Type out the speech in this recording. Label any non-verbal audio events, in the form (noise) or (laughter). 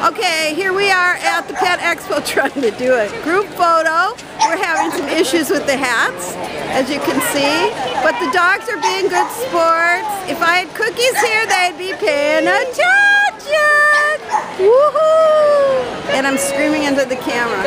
Okay, here we are at the Pet Expo (laughs) trying to do a group photo. We're having some issues with the hats, as you can see. But the dogs are being good sports. If I had cookies here, they'd be paying attention. Woohoo! And I'm screaming into the camera.